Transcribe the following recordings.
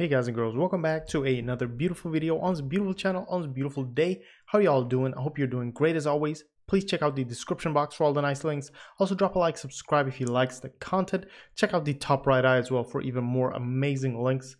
Hey guys and girls, welcome back to another beautiful video on this beautiful channel on this beautiful day. How y'all doing? I hope you're doing great as always. Please check out the description box for all the nice links. Also drop a like, subscribe if you likes the content. Check out the top right eye as well for even more amazing links.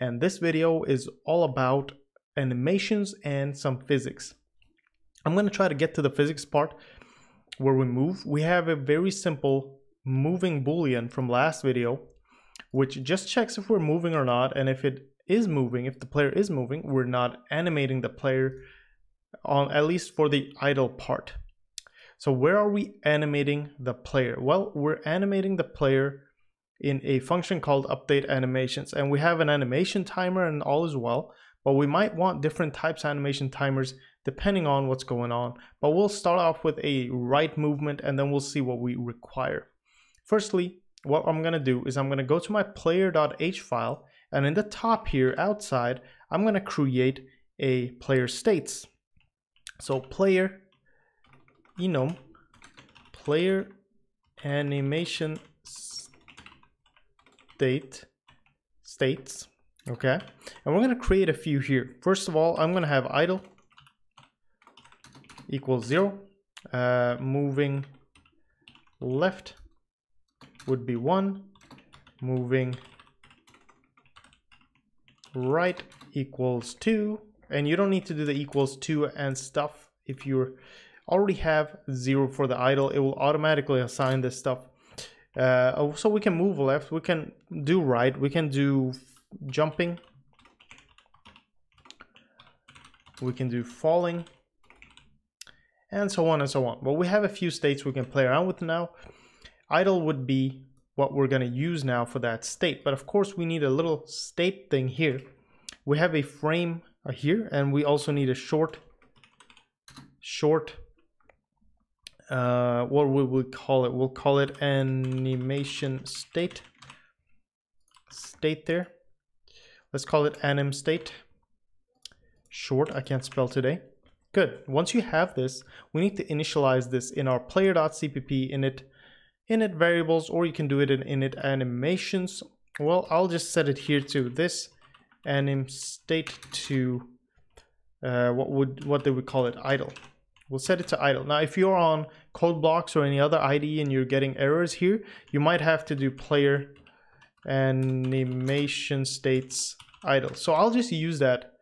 And this video is all about animations and some physics. I'm going to try to get to the physics part where we move. We have a very simple moving boolean from last video which just checks if we're moving or not. And if it is moving, if the player is moving, we're not animating the player on at least for the idle part. So where are we animating the player? Well, we're animating the player in a function called update animations and we have an animation timer and all as well but we might want different types of animation timers depending on what's going on but we'll start off with a right movement and then we'll see what we require firstly what I'm going to do is I'm going to go to my player.h file and in the top here outside, I'm going to create a player states. So player enum player animation state states okay and we're going to create a few here first of all i'm going to have idle equals zero uh, moving left would be 1 moving right equals 2 and you don't need to do the equals 2 and stuff. If you already have 0 for the idle it will automatically assign this stuff. Uh, oh, so we can move left. We can do right. We can do jumping. We can do falling. And so on and so on. But we have a few states we can play around with now idle would be what we're going to use now for that state. But of course, we need a little state thing here. We have a frame uh, here, and we also need a short, short, uh, what will we call it? We'll call it animation state, state there. Let's call it anim state. Short, I can't spell today. Good. Once you have this, we need to initialize this in our player.cpp init init variables or you can do it in init animations. Well, I'll just set it here to this anim state to uh, what would what do we call it idle. We'll set it to idle. Now, if you're on Code::Blocks or any other IDE and you're getting errors here, you might have to do player animation states idle. So I'll just use that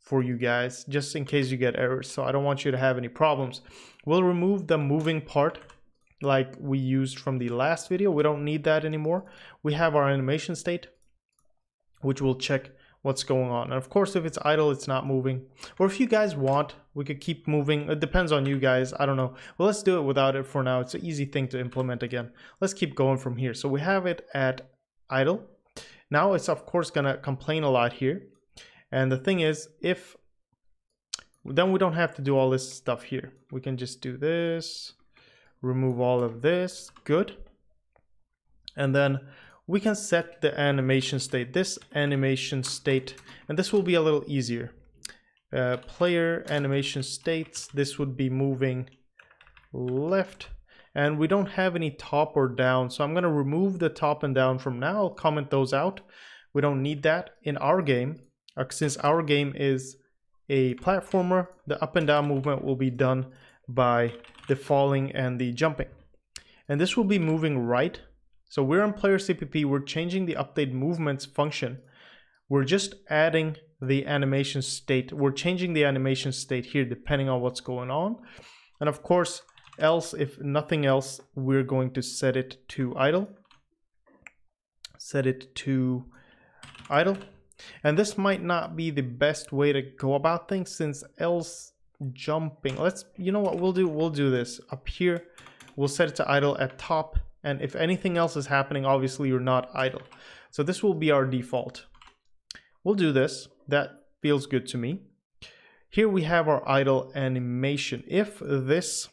for you guys just in case you get errors. So I don't want you to have any problems. We'll remove the moving part like we used from the last video. We don't need that anymore. We have our animation state, which will check what's going on. And of course, if it's idle, it's not moving. Or if you guys want, we could keep moving. It depends on you guys. I don't know. Well, let's do it without it for now. It's an easy thing to implement again. Let's keep going from here. So we have it at idle. Now it's of course gonna complain a lot here. And the thing is, if then we don't have to do all this stuff here. We can just do this remove all of this good. And then we can set the animation state this animation state and this will be a little easier. Uh, player animation states this would be moving left. And we don't have any top or down so I'm gonna remove the top and down from now. I'll comment those out. We don't need that in our game uh, since our game is a platformer the up and down movement will be done by the falling and the jumping. And this will be moving right. So we're on player CPP, we're changing the update movements function. We're just adding the animation state. We're changing the animation state here depending on what's going on. And of course, else, if nothing else, we're going to set it to idle. Set it to idle. And this might not be the best way to go about things since else jumping. Let's you know what we'll do we'll do this. Up here we'll set it to idle at top. And if anything else is happening obviously you're not idle. So this will be our default. We'll do this. That feels good to me. Here we have our idle animation. If this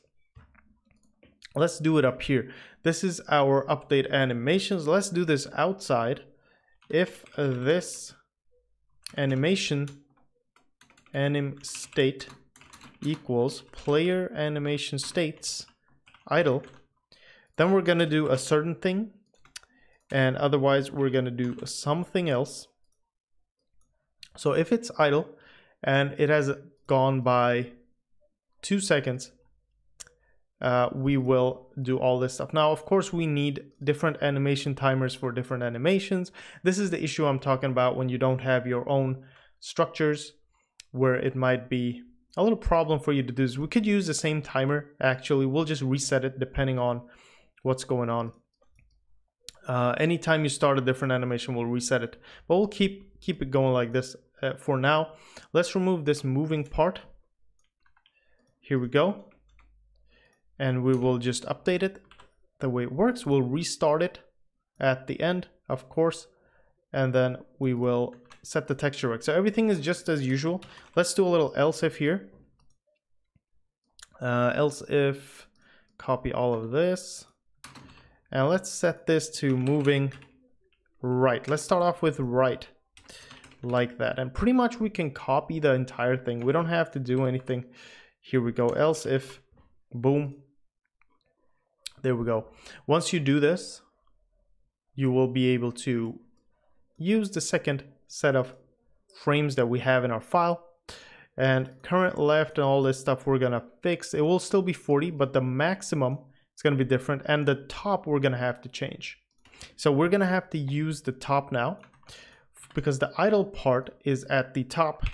let's do it up here. This is our update animations. Let's do this outside. If this animation anim state equals player animation states idle then we're going to do a certain thing and otherwise we're going to do something else So if it's idle and it has gone by two seconds, uh, we will do all this stuff. Now, of course, we need different animation timers for different animations. This is the issue I'm talking about when you don't have your own structures where it might be a little problem for you to do. Is we could use the same timer, actually. We'll just reset it depending on what's going on. Uh, anytime you start a different animation, we'll reset it. But we'll keep, keep it going like this uh, for now. Let's remove this moving part. Here we go and we will just update it the way it works. We'll restart it at the end, of course, and then we will set the texture work. So everything is just as usual. Let's do a little else if here. Uh, else if, copy all of this. And let's set this to moving right. Let's start off with right like that. And pretty much we can copy the entire thing. We don't have to do anything. Here we go. Else if, boom, there we go. Once you do this, you will be able to use the second set of frames that we have in our file. And current left and all this stuff we're gonna fix. It will still be 40, but the maximum is gonna be different. And the top we're gonna have to change. So we're gonna have to use the top now because the idle part is at the top.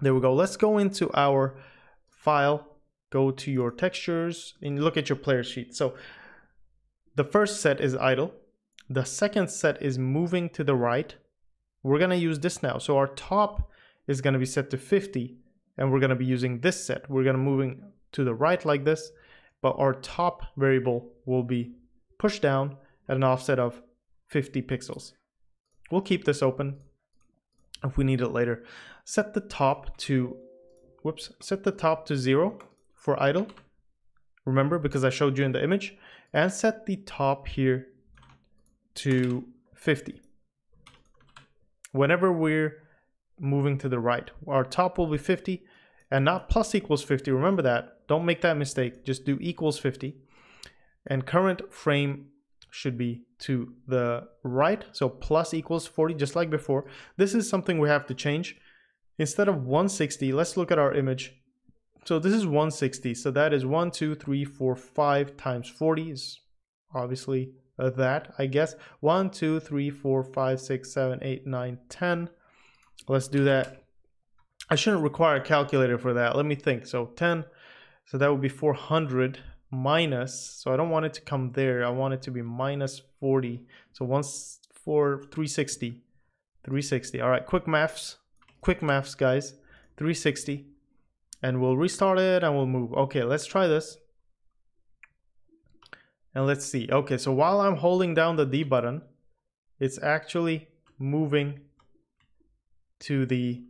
There we go. Let's go into our file go to your textures and look at your player sheet. So the first set is idle. The second set is moving to the right. We're gonna use this now. So our top is gonna be set to 50 and we're gonna be using this set. We're gonna moving to the right like this, but our top variable will be pushed down at an offset of 50 pixels. We'll keep this open if we need it later. Set the top to, whoops, set the top to zero for idle. Remember, because I showed you in the image. And set the top here to 50. Whenever we're moving to the right, our top will be 50 and not plus equals 50. Remember that. Don't make that mistake. Just do equals 50. And current frame should be to the right. So plus equals 40, just like before. This is something we have to change. Instead of 160, let's look at our image. So this is 160. So that is 1, 2, 3, 4, 5 times 40 is obviously that, I guess. 1, 2, 3, 4, 5, 6, 7, 8, 9, 10. Let's do that. I shouldn't require a calculator for that. Let me think. So 10. So that would be 400 minus. So I don't want it to come there. I want it to be minus 40. So once for 360. 360. All right, quick maths. Quick maths, guys. 360 and we'll restart it and we'll move. Okay, let's try this. And let's see. Okay, so while I'm holding down the D button, it's actually moving to the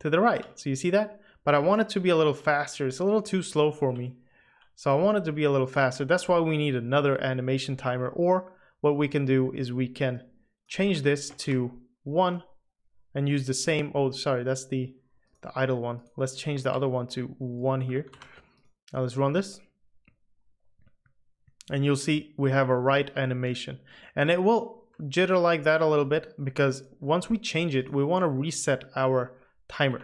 to the right. So you see that? But I want it to be a little faster. It's a little too slow for me. So I want it to be a little faster. That's why we need another animation timer. Or what we can do is we can change this to one and use the same, oh, sorry, that's the the idle one. Let's change the other one to one here. Now let's run this. And you'll see we have a right animation. And it will jitter like that a little bit because once we change it, we want to reset our timer.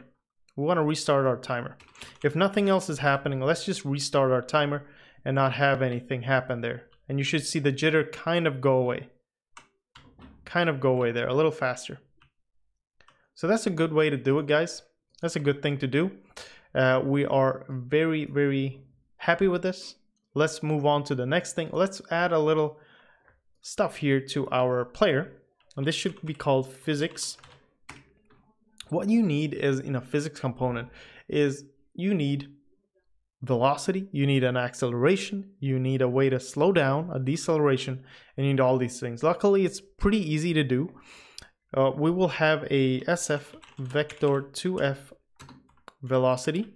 We want to restart our timer. If nothing else is happening, let's just restart our timer and not have anything happen there. And you should see the jitter kind of go away. Kind of go away there, a little faster. So that's a good way to do it, guys. That's a good thing to do. Uh, we are very, very happy with this. Let's move on to the next thing. Let's add a little stuff here to our player. And this should be called physics. What you need is in a physics component is you need velocity, you need an acceleration, you need a way to slow down, a deceleration, and you need all these things. Luckily, it's pretty easy to do uh, we will have a sf vector 2f velocity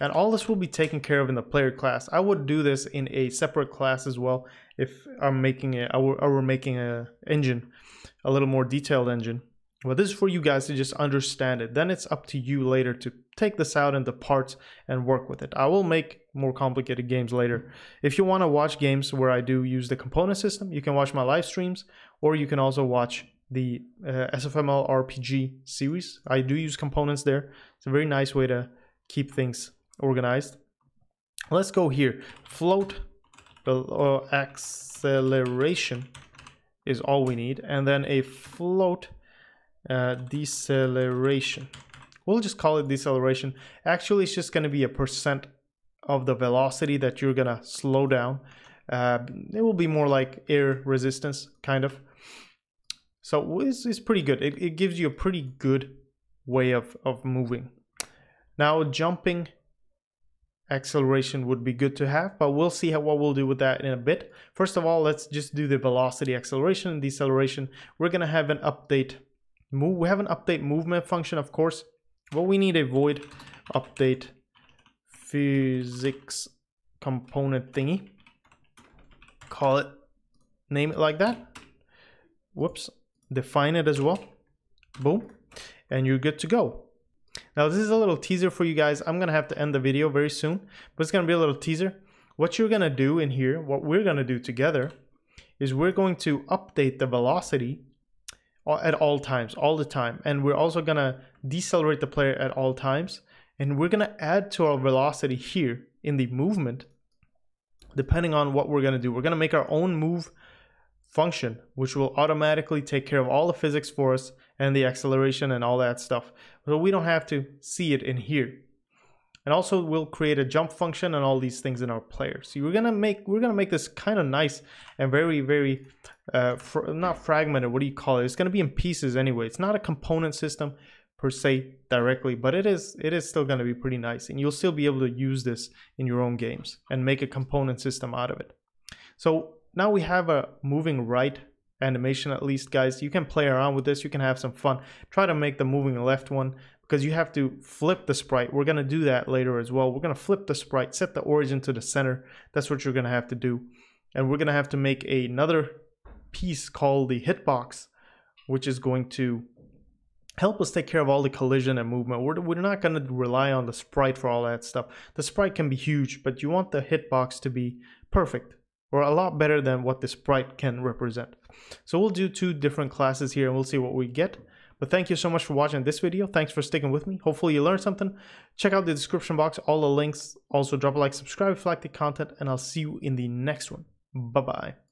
and all this will be taken care of in the player class. I would do this in a separate class as well if I'm making a, I were, I were making a engine, a little more detailed engine. But this is for you guys to just understand it. Then it's up to you later to take this out into parts and work with it. I will make more complicated games later. If you want to watch games where I do use the component system, you can watch my live streams or you can also watch the uh, SFML RPG series. I do use components there. It's a very nice way to keep things organized. Let's go here. Float uh, acceleration is all we need. And then a float uh, deceleration. We'll just call it deceleration. Actually, it's just going to be a percent of the velocity that you're going to slow down. Uh, it will be more like air resistance, kind of. So it's, it's pretty good. It, it gives you a pretty good way of, of moving. Now jumping acceleration would be good to have, but we'll see how, what we'll do with that in a bit. First of all, let's just do the velocity acceleration and deceleration. We're gonna have an update move. We have an update movement function, of course, but we need a void update physics component thingy. Call it, name it like that. Whoops, define it as well. Boom, and you're good to go. Now this is a little teaser for you guys. I'm gonna have to end the video very soon, but it's gonna be a little teaser. What you're gonna do in here, what we're gonna do together, is we're going to update the velocity at all times, all the time. And we're also gonna decelerate the player at all times. And we're gonna add to our velocity here in the movement, depending on what we're gonna do. We're gonna make our own move function, which will automatically take care of all the physics for us and the acceleration and all that stuff. So we don't have to see it in here. And also we'll create a jump function and all these things in our player. So we're gonna make we're gonna make this kind of nice and very very uh, fr not fragmented. What do you call it? It's gonna be in pieces anyway. It's not a component system per se directly, but it is it is still gonna be pretty nice, and you'll still be able to use this in your own games and make a component system out of it. So now we have a moving right animation at least guys. You can play around with this. You can have some fun. Try to make the moving left one because you have to flip the sprite. We're going to do that later as well. We're going to flip the sprite set the origin to the center. That's what you're going to have to do. And we're going to have to make another piece called the hitbox which is going to help us take care of all the collision and movement. We're, we're not going to rely on the sprite for all that stuff. The sprite can be huge, but you want the hitbox to be perfect or a lot better than what the sprite can represent. So we'll do two different classes here and we'll see what we get. But thank you so much for watching this video. Thanks for sticking with me. Hopefully you learned something. Check out the description box, all the links. Also drop a like, subscribe if you like the content, and I'll see you in the next one. Bye-bye.